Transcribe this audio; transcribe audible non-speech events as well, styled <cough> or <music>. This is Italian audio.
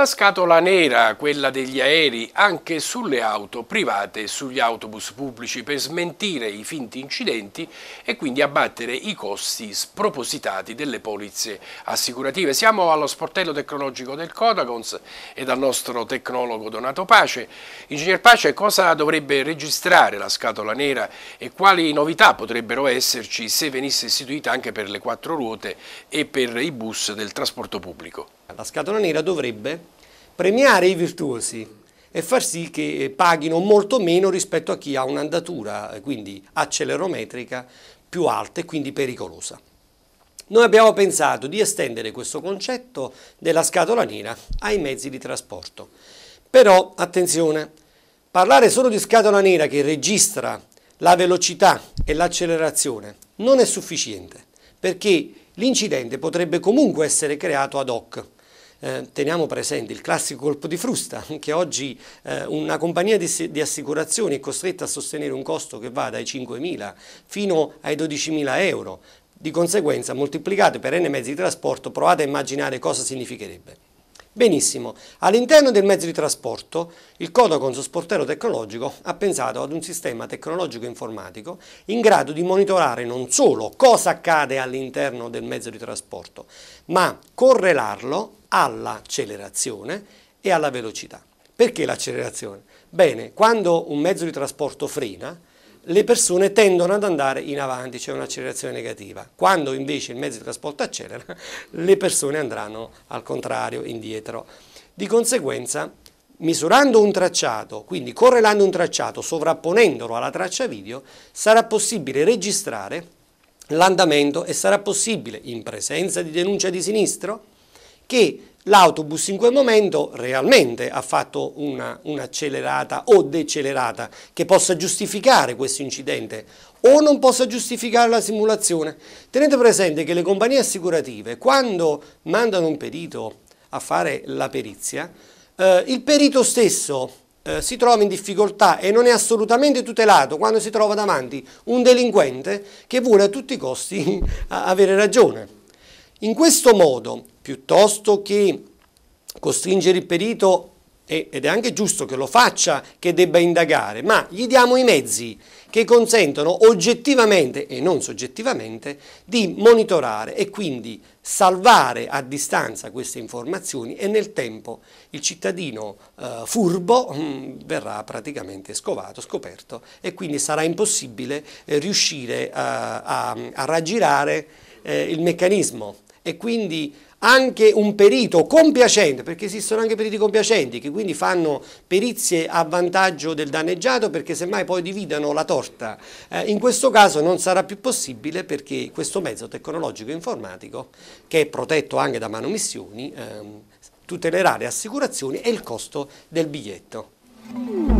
La scatola nera, quella degli aerei, anche sulle auto private e sugli autobus pubblici per smentire i finti incidenti e quindi abbattere i costi spropositati delle polizze assicurative. Siamo allo sportello tecnologico del Codagons e dal nostro tecnologo Donato Pace. Ingegner Pace, cosa dovrebbe registrare la scatola nera e quali novità potrebbero esserci se venisse istituita anche per le quattro ruote e per i bus del trasporto pubblico? La scatola nera dovrebbe premiare i virtuosi e far sì che paghino molto meno rispetto a chi ha un'andatura, quindi accelerometrica, più alta e quindi pericolosa. Noi abbiamo pensato di estendere questo concetto della scatola nera ai mezzi di trasporto. Però, attenzione, parlare solo di scatola nera che registra la velocità e l'accelerazione non è sufficiente, perché l'incidente potrebbe comunque essere creato ad hoc eh, teniamo presente il classico colpo di frusta, <laughs> che oggi eh, una compagnia di, di, assicurazioni è costretta a sostenere un costo che va dai 5.000 fino ai 12.000 euro. Di conseguenza, moltiplicate per n mezzi di trasporto, provate a immaginare cosa significherebbe. Benissimo, all'interno del mezzo di trasporto il Codacons Sportello Tecnologico ha pensato ad un sistema tecnologico informatico in grado di monitorare non solo cosa accade all'interno del mezzo di trasporto, ma correlarlo all'accelerazione e alla velocità. Perché l'accelerazione? Bene, quando un mezzo di trasporto frena, le persone tendono ad andare in avanti, c'è cioè un'accelerazione negativa. Quando invece il mezzo di trasporto accelera, <laughs> le persone andranno al contrario, indietro. Di conseguenza, misurando un tracciato, quindi correlando un tracciato, sovrapponendolo alla traccia video, sarà possibile registrare l'andamento e sarà possibile, in presenza di denuncia di sinistro, che l'autobus in quel momento realmente ha fatto un'accelerata una o decelerata che possa giustificare questo incidente o non possa giustificare la simulazione. Tenete presente che le compagnie assicurative quando mandano un perito a fare la perizia, eh, il perito stesso eh, si trova in difficoltà e non è assolutamente tutelato quando si trova davanti un delinquente che vuole a tutti i costi <laughs> avere ragione. In questo modo, piuttosto che costringere il perito, ed è anche giusto che lo faccia, che debba indagare, ma gli diamo i mezzi che consentono oggettivamente e non soggettivamente di monitorare e quindi salvare a distanza queste informazioni e nel tempo il cittadino eh, furbo mm, verrà praticamente scovato, scoperto e quindi sarà impossibile eh, riuscire eh, a, a, raggirare eh, il meccanismo e quindi anche un perito compiacente, perché esistono anche periti compiacenti che quindi fanno perizie a vantaggio del danneggiato perché semmai poi dividono la torta. Eh, in questo caso non sarà più possibile perché questo mezzo tecnologico informatico, che è protetto anche da manomissioni, ehm, tutelerà le assicurazioni e il costo del biglietto.